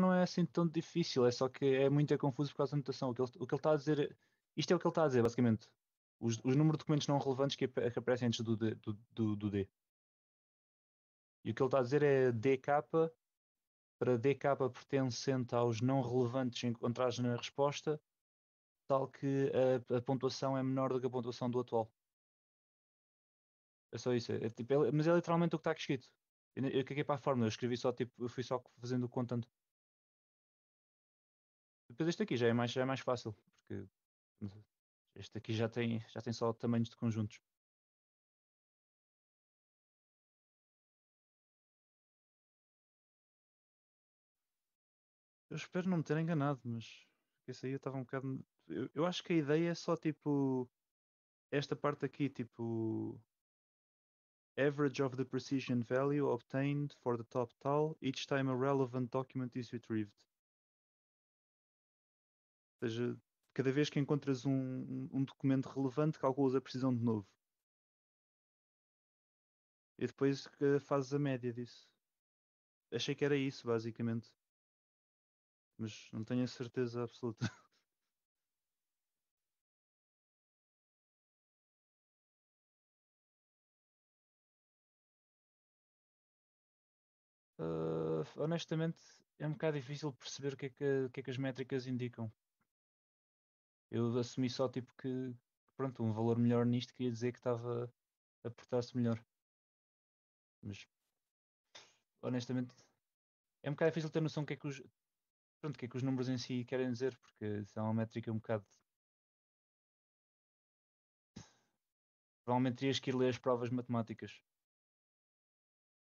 não é assim tão difícil, é só que é muito confuso por causa da notação. O que ele, o que ele está a dizer, isto é o que ele está a dizer, basicamente. Os, os números de documentos não relevantes que, que aparecem antes do D, do, do, do D. E o que ele está a dizer é DK para DK pertencente aos não relevantes encontrados na resposta, tal que a, a, pontuação é menor do que a pontuação do atual. É só isso. É, tipo, é, mas é literalmente o que está aqui escrito. Eu, caguei para a fórmula, eu escrevi só tipo, eu fui só fazendo o contando. Depois este aqui já é mais, já é mais fácil, porque este aqui já tem, já tem só tamanhos de conjuntos. Eu espero não me ter enganado, mas esse aí eu estava um bocado. Eu, eu acho que a ideia é só tipo. Esta parte aqui, tipo. Average of the precision value obtained for the top tal each time a relevant document is retrieved. Ou seja, cada vez que encontras um, um documento relevante, calculas a precisão de novo. E depois fazes a média disso. Achei que era isso, basicamente mas não tenho a certeza absoluta. Uh, honestamente, é um bocado difícil perceber o que, é que, que, é que as métricas indicam. Eu assumi só tipo que pronto, um valor melhor nisto queria dizer que estava a portar-se melhor. Mas honestamente é um bocado difícil ter noção do que é que os, pronto, que é que os números em si querem dizer, porque são uma métrica um bocado. Provavelmente terias que ir ler as provas matemáticas.